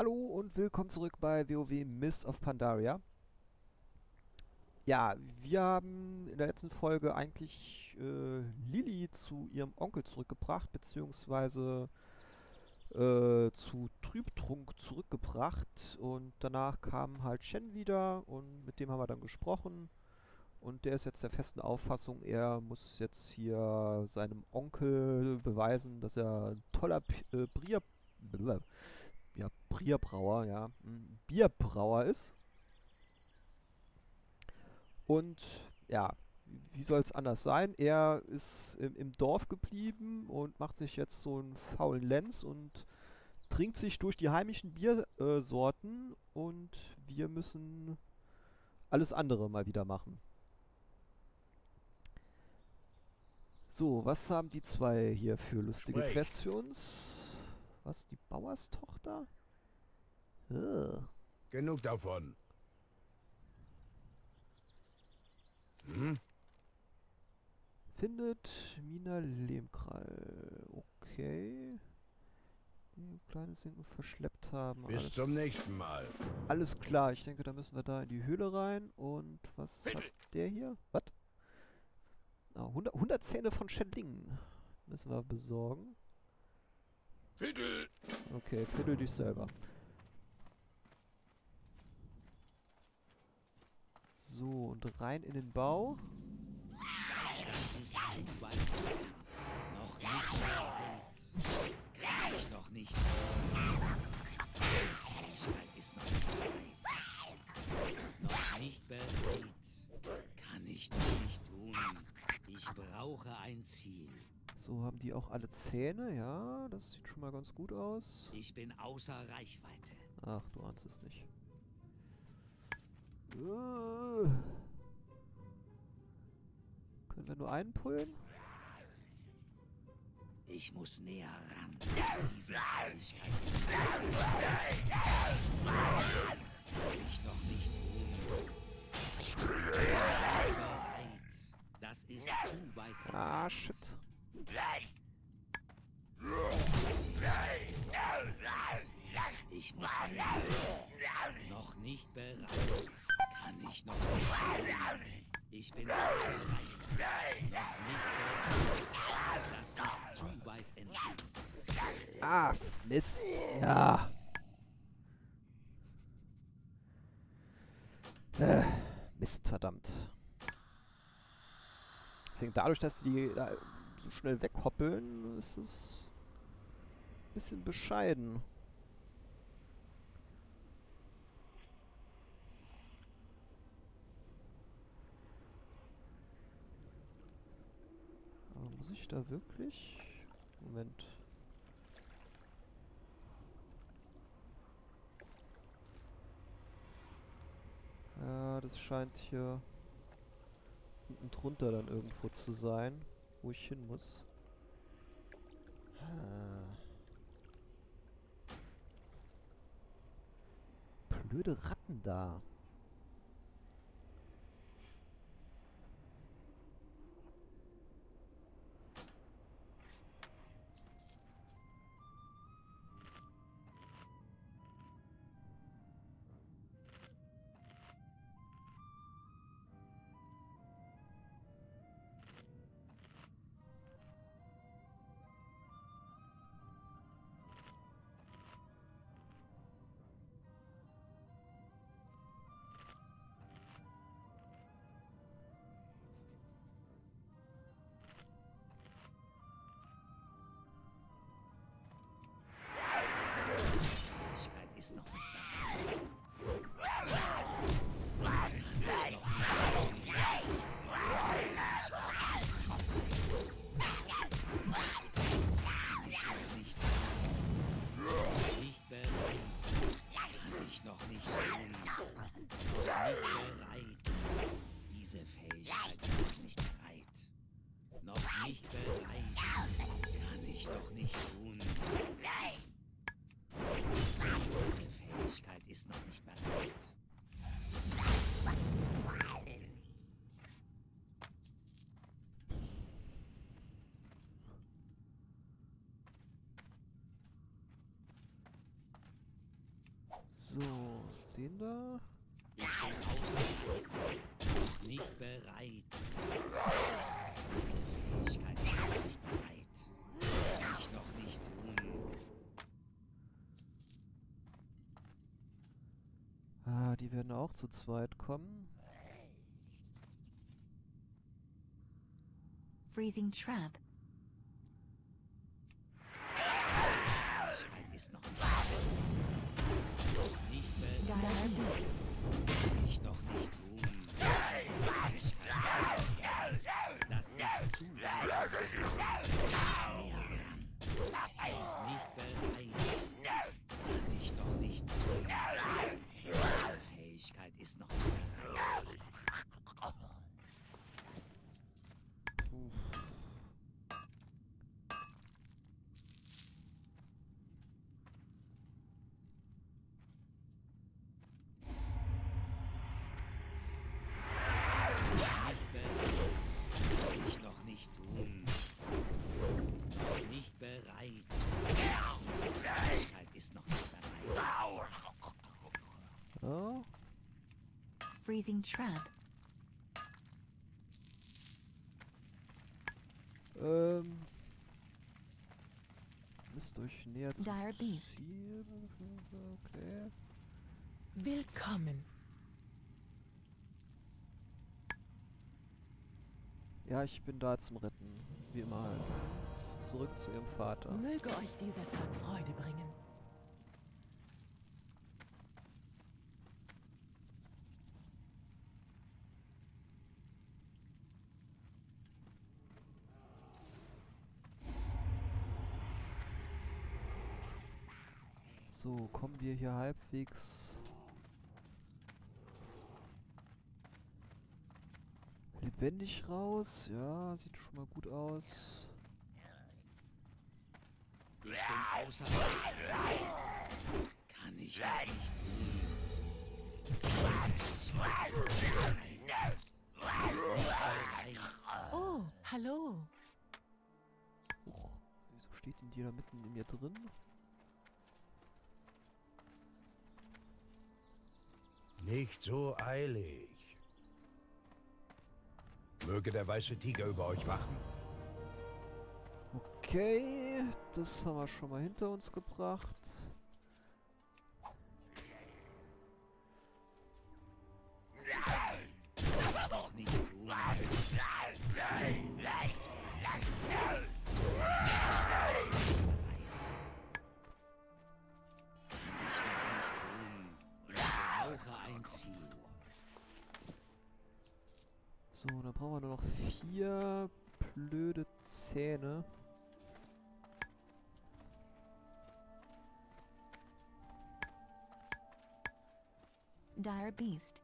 Hallo und willkommen zurück bei WoW Mist of Pandaria. Ja, wir haben in der letzten Folge eigentlich äh, Lilly zu ihrem Onkel zurückgebracht, beziehungsweise äh, zu Trübtrunk zurückgebracht und danach kam halt Shen wieder und mit dem haben wir dann gesprochen und der ist jetzt der festen Auffassung, er muss jetzt hier seinem Onkel beweisen, dass er ein toller P äh, Brier ja, Bierbrauer, ja, ein Bierbrauer ist. Und ja, wie soll es anders sein? Er ist im, im, Dorf geblieben und macht sich jetzt so einen faulen Lenz und trinkt sich durch die heimischen Biersorten äh, und wir müssen alles andere mal wieder machen. So, was haben die zwei hier für lustige Quests für uns? Was, die Bauerstochter? Ugh. Genug davon. Hm? Findet Mina Lehmkrall. Okay. Die kleine Sinken verschleppt haben. Bis alles, zum nächsten Mal. Alles klar. Ich denke, da müssen wir da in die Höhle rein. Und was Bitte. hat der hier? Was? Ah, 100, 100 Zähne von Schädlingen müssen wir besorgen. Fiddle! Okay, fiddle dich selber. So, und rein in den Bau. Noch nicht Holz. Kann ich noch nicht. Ist noch nicht. Noch nicht bereit. Kann ich noch nicht tun. Ich brauche ein Ziel. So haben die auch alle Zähne, ja. Das sieht schon mal ganz gut aus. Ich bin außer Reichweite. Ach, du ahnst es nicht. Uh. Können wir nur einen pullen? Ich muss näher ran. Diese Fähigkeit ich noch nicht Das ist zu weit. Ah, shit. Ich muss noch nicht bereit. Kann ich noch nicht. Ich bin nicht bereit. Das ist zu weit entfernt. Ah, Mist. Ja. Äh, Mist, verdammt. Deswegen dadurch, dass die so schnell weghoppeln, ist es ein bisschen bescheiden. Aber muss ich da wirklich... Moment. Ja, das scheint hier unten drunter dann irgendwo zu sein wo ich hin muss. Ah. Blöde Ratten da. So, den da. Ich bin außer nicht bereit. Diese Fähigkeit ist noch nicht bereit. Kann ich noch nicht tun. Ah, die werden auch zu zweit kommen. Freezing trap. Beast. Kann ich noch nicht Freezing trap. ähm. Müsst euch näher zum Dire Beast. Ziel. Okay. Willkommen. Ja, ich bin da zum Retten. Wie immer Zurück zu ihrem Vater. Möge euch dieser Tag Freude bringen. So, kommen wir hier halbwegs lebendig raus. Ja, sieht schon mal gut aus. Ich bin außer Kann ich nicht. Oh, hallo. Wieso steht denn die da mitten in mir drin? Nicht so eilig. Möge der weiße Tiger über euch wachen. Okay, das haben wir schon mal hinter uns gebracht. noch nicht tun. Kann So, dann brauchen wir nur noch vier blöde Zähne. Dire beast.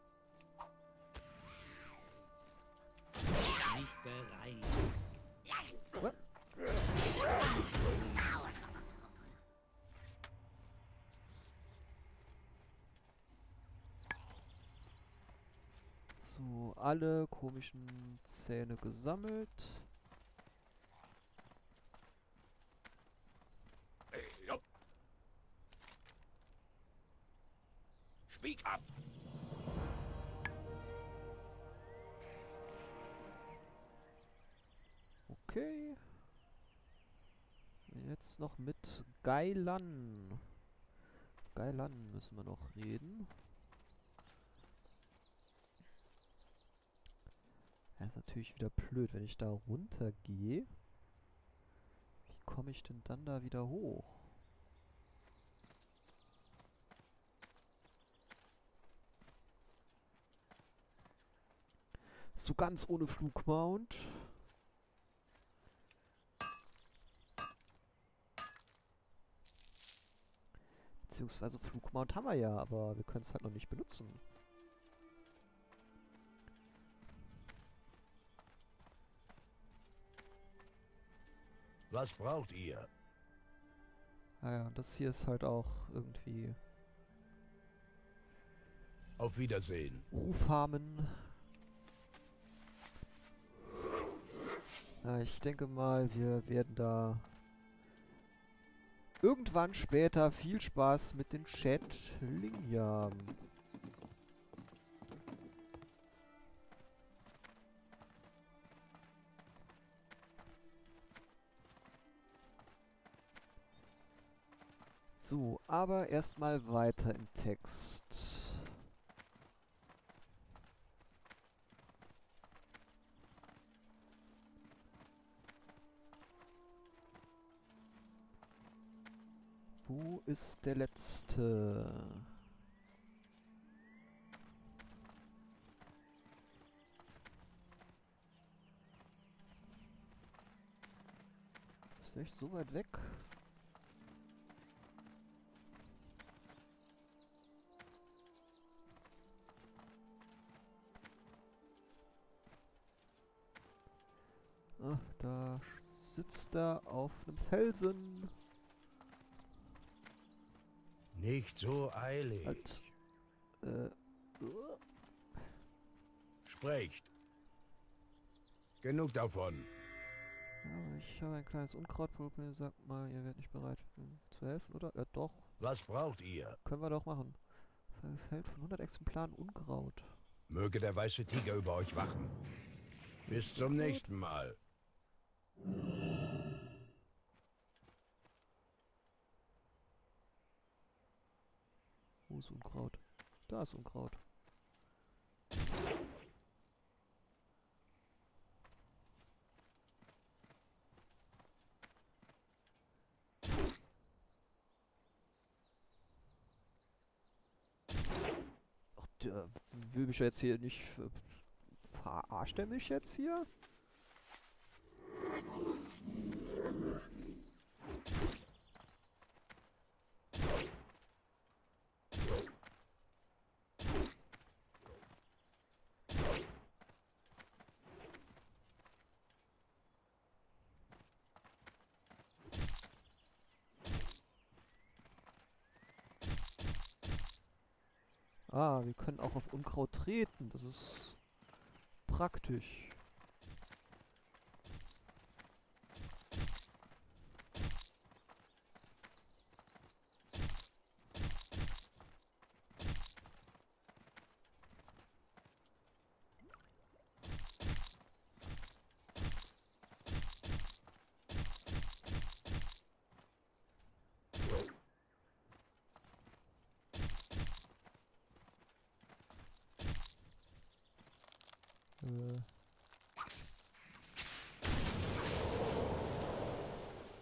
Nicht bereit. Alle komischen Zähne gesammelt. Speak up! Okay. Jetzt noch mit Geilan. Geilan müssen wir noch reden. Ja, ist natürlich wieder blöd, wenn ich da runtergehe. Wie komme ich denn dann da wieder hoch? So ganz ohne Flugmount. Beziehungsweise Flugmount haben wir ja, aber wir können es halt noch nicht benutzen. Was braucht ihr? Naja, und das hier ist halt auch irgendwie Auf Wiedersehen. Rufhamen. Ja, ich denke mal, wir werden da irgendwann später viel Spaß mit den Chat-Linien. So, aber erstmal weiter im Text. Wo ist der letzte? Ist echt so weit weg? Da sitzt er auf einem Felsen. Nicht so eilig. Halt. Äh. Sprecht. Genug davon. Ja, ich habe ein kleines Unkrautproblem. Sagt mal, ihr werdet nicht bereit zu helfen, oder? Ja, doch. Was braucht ihr? Können wir doch machen. Feld von 100 Exemplaren Unkraut. Möge der weiße Tiger über euch wachen. Bis zum nächsten Mal. Wo ist Unkraut? Da ist Unkraut. Will mich jetzt hier nicht... ver- Verarscht er mich jetzt hier? Ah, wir können auch auf Unkraut treten. Das ist praktisch.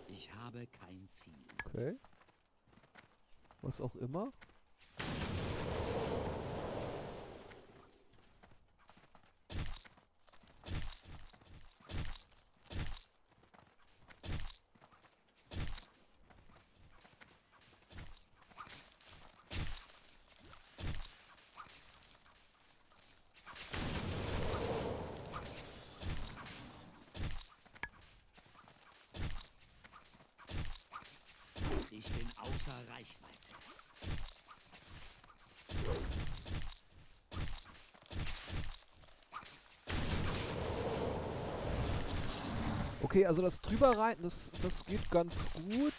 Ich habe kein Ziel. okay. Was auch immer. Ich bin außer Reichweite. Okay, also das drüberreiten, das, das geht ganz gut.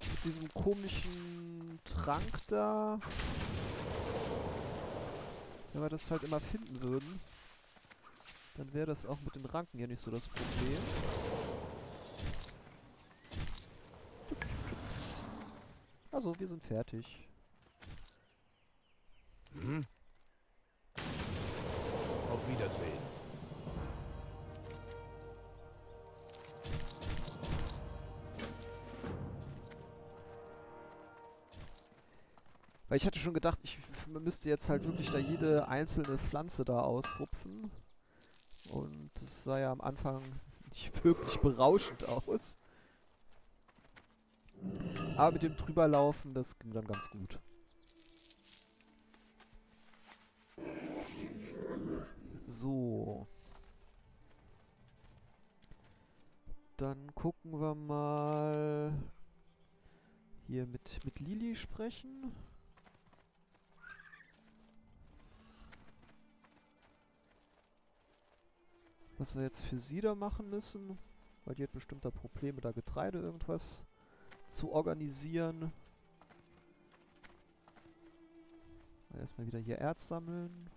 Mit diesem komischen Trank da. Wenn wir das halt immer finden würden, dann wäre das auch mit den Ranken ja nicht so das Problem. Also, wir sind fertig. Hm? Auf Wiedersehen. Weil ich hatte schon gedacht, ich müsste jetzt halt wirklich da jede einzelne Pflanze da ausrupfen. Und das sah ja am Anfang nicht wirklich berauschend aus. Aber mit dem drüberlaufen, das ging dann ganz gut. So. Dann gucken wir mal hier mit, mit Lili sprechen. Was wir jetzt für sie da machen müssen. Weil die hat bestimmt da Probleme, da Getreide irgendwas zu organisieren. Erstmal wieder hier Erz sammeln.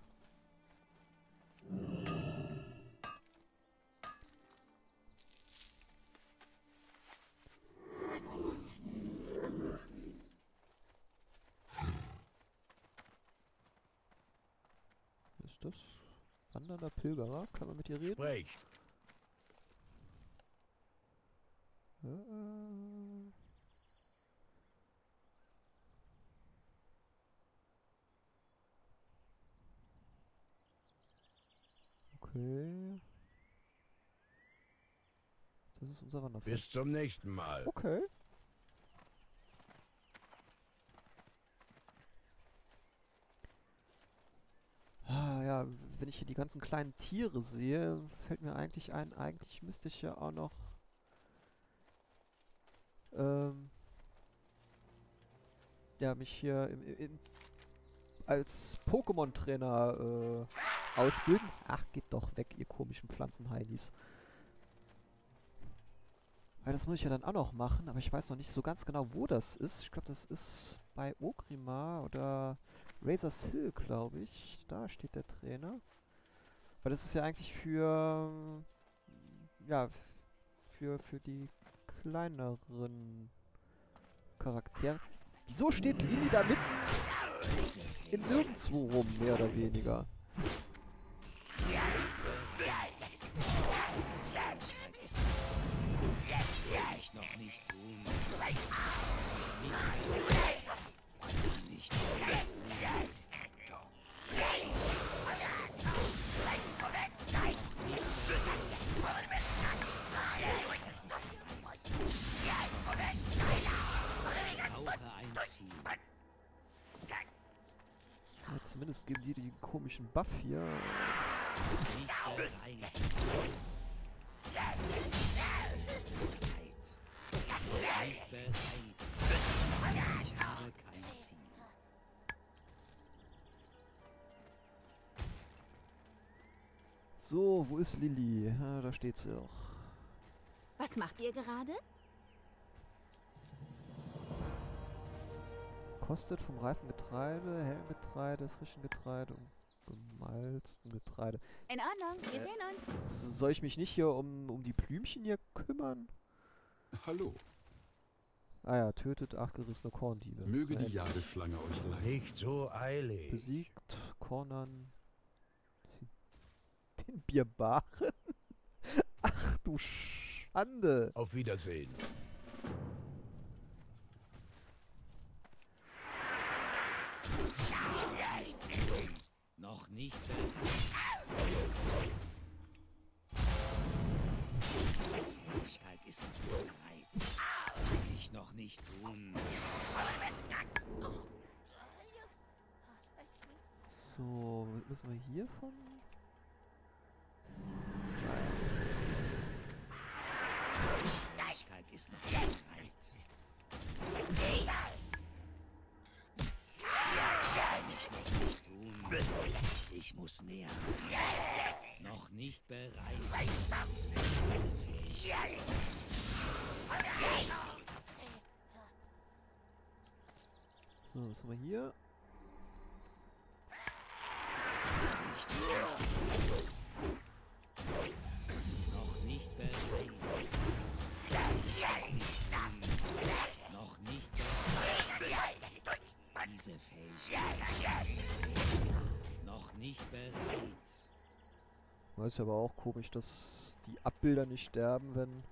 Was ist das? Wandernder Pilgerer? Kann man mit dir reden? Sprich. Äh. Okay. Das ist unser Wanderfeld. Bis zum nächsten Mal. Okay. Ah, ja, wenn ich hier die ganzen kleinen Tiere sehe, fällt mir eigentlich ein, eigentlich müsste ich ja auch noch ähm, ja, mich hier im, im, als Pokémon-Trainer äh, ausbilden. Ach, geht doch weg, ihr komischen Pflanzenheilis. Weil das muss ich ja dann auch noch machen, aber ich weiß noch nicht so ganz genau, wo das ist. Ich glaube, das ist bei Ogrimmar oder Razor's Hill, glaube ich. Da steht der Trainer. Weil das ist ja eigentlich für, ja, für, für die kleineren Charaktere. Wieso steht Lili da mitten im Nirgendwo rum, mehr oder weniger? Zumindest geben die die komischen Buff hier. So, wo ist Lilly? Ja, da steht sie auch. Was macht ihr gerade? Kostet vom reifen Getreide, hellen Getreide, frischen Getreide und gemalzten Getreide. In Ordnung, wir Äh. sehen uns. Soll ich mich nicht hier um, um die Blümchen hier kümmern? Hallo, Ah ja, tötet acht gerissene Korndiebe. möge die Nein. Jadeschlange euch leiden. Nicht so eilig. Besiegt Kornern den Bierbaren? Ach du Schande. Auf Wiedersehen. Ich noch nicht tun. So, müssen wir hier von? Fähigkeit ist noch nicht bereit. Kann ich noch nicht tun. Muss näher. Noch nicht bereit. So, was haben wir hier? Aber ist aber auch komisch, dass die Abbilder nicht sterben, wenn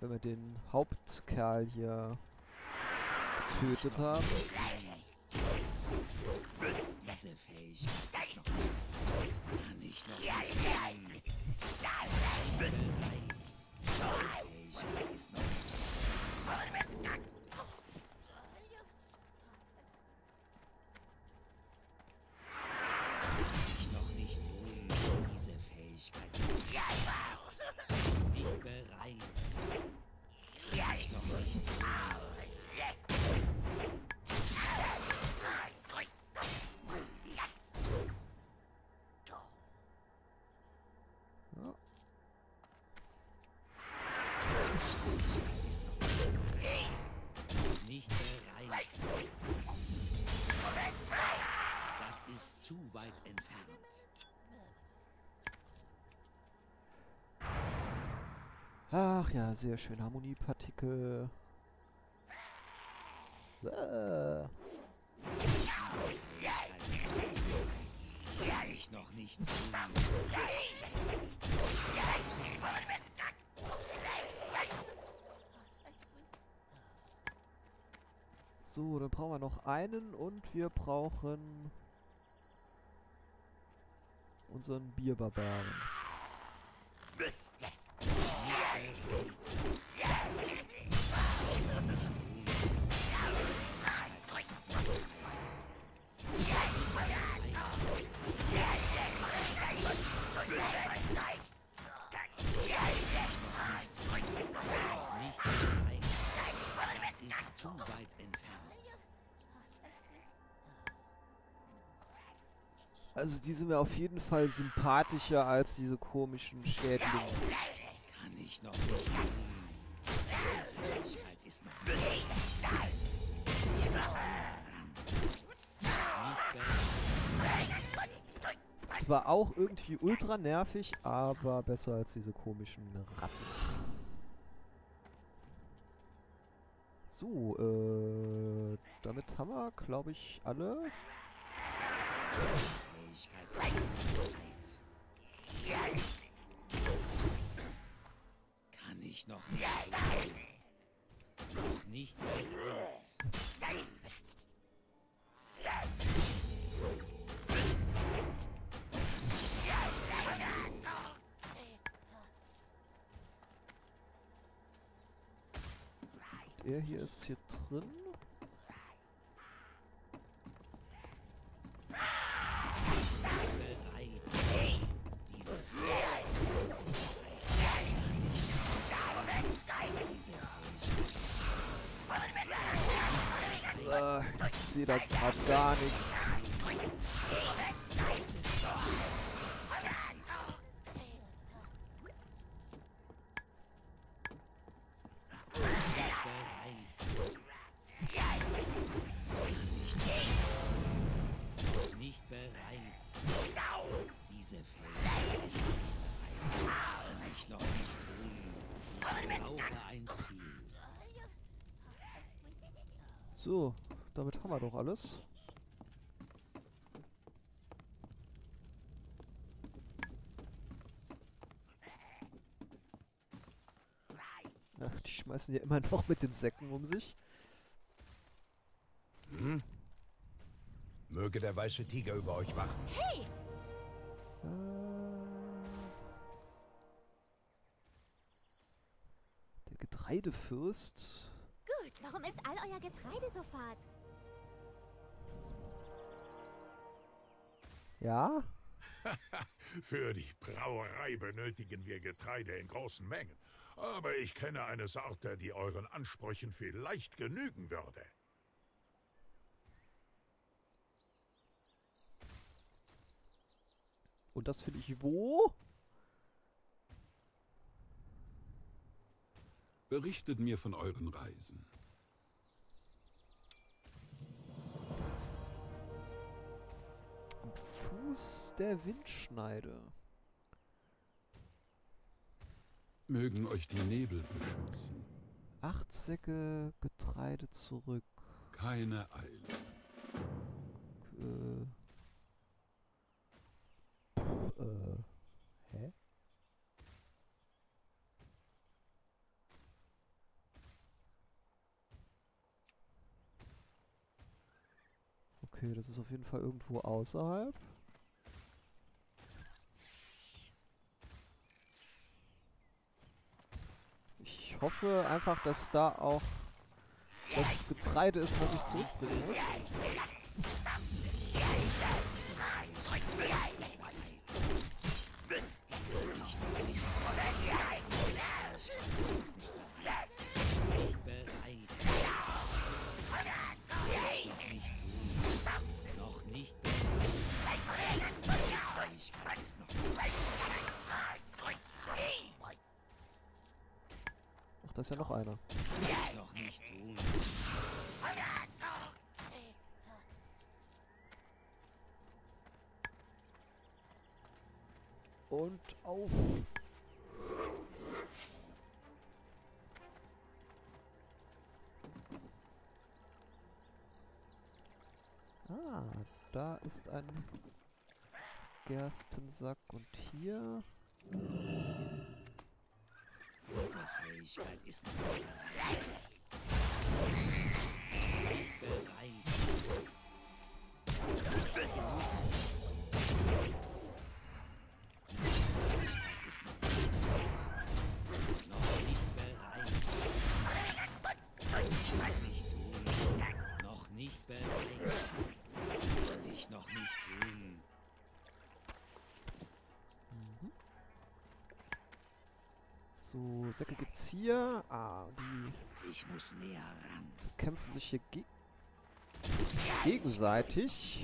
wenn wir den Hauptkerl hier getötet haben. Fähigkeit ist noch weit entfernt. Ach ja, sehr schön. Harmoniepartikel. So. Ich noch nicht. So, dann brauchen wir noch einen und wir brauchen unseren Bierbarbaren. Also die sind mir auf jeden Fall sympathischer als diese komischen Schädlinge. Kann ich noch ist. Zwar auch irgendwie ultra nervig, aber besser als diese komischen Ratten. So, äh, damit haben wir, glaube ich, alle. Er hier ist hier drin. So, damit haben wir doch alles. Ach, die schmeißen ja immer noch mit den Säcken um sich. Hm? Möge der weiße Tiger über euch wachen. Äh, der Getreidefürst. Ist all euer Getreide so fad? Ja? Für die Brauerei benötigen wir Getreide in großen Mengen. Aber ich kenne eine Sorte, die euren Ansprüchen vielleicht genügen würde. Und das finde ich wo? Berichtet mir von euren Reisen. Fuß der Windschneide. Mögen euch die Nebel beschützen. Acht Säcke Getreide zurück. Keine Eile. Äh. Pff, äh. Hä? Okay, das ist auf jeden Fall irgendwo außerhalb. Ich hoffe einfach, dass da auch das Getreide ist, was ich zurückbringen muss. Da ist ja noch einer. Noch nicht tun. Und auf. Ah, da ist ein Gerstensack und hier... Diese Fähigkeit ist bereit. So, Säcke gibt's hier. Ah, die Ich muss näher ran. kämpfen sich hier ge gegenseitig.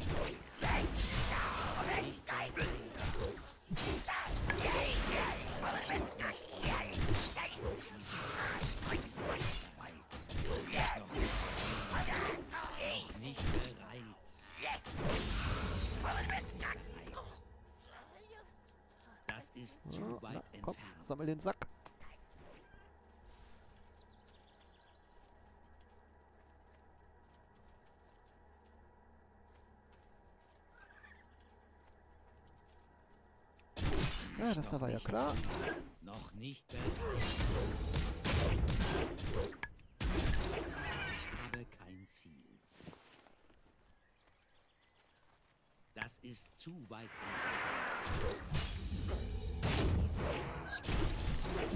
Das ist zu weit komm, entfernt. sammel den Sack. Das Noch war ja klar. Noch nicht. Ich habe kein Ziel. Das ist zu weit entfernt. Diese Fähigkeit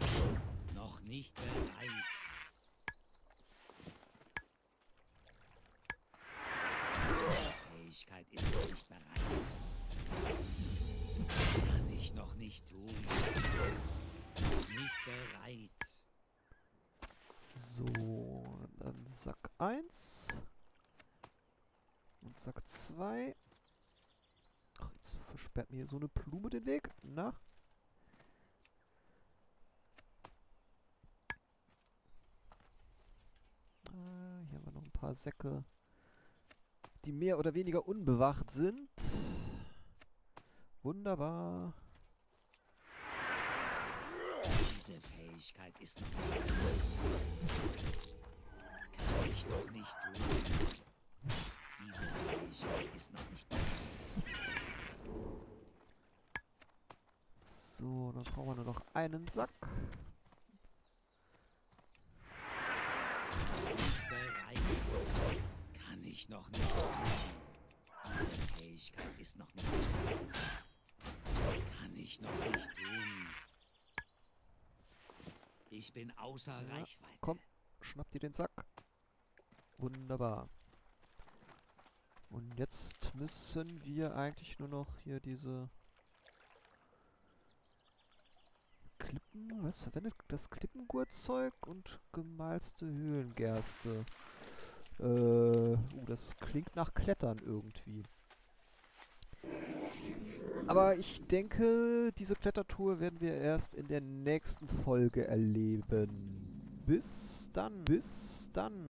ist noch nicht bereit. 1. Und Sack 2. Ach, jetzt versperrt mir hier so eine Blume den Weg. Na? Ah, hier haben wir noch ein paar Säcke, die mehr oder weniger unbewacht sind. Wunderbar. Diese Fähigkeit ist noch nicht noch tun. Diese Fähigkeit ist noch nicht bereit. So, dann brauchen wir nur noch einen Sack. Bereit. Kann ich noch nicht tun. Diese Fähigkeit ist noch nicht bereit. Kann ich noch nicht tun. Ich bin außer Ja, Reichweite. komm. Schnapp dir den Sack. Wunderbar. Und jetzt müssen wir eigentlich nur noch hier diese Klippen, was verwendet das Klippengurtzeug und gemalzte Höhlengerste. Äh, uh, das klingt nach Klettern irgendwie. Aber ich denke, diese Klettertour werden wir erst in der nächsten Folge erleben. Bis dann, bis dann.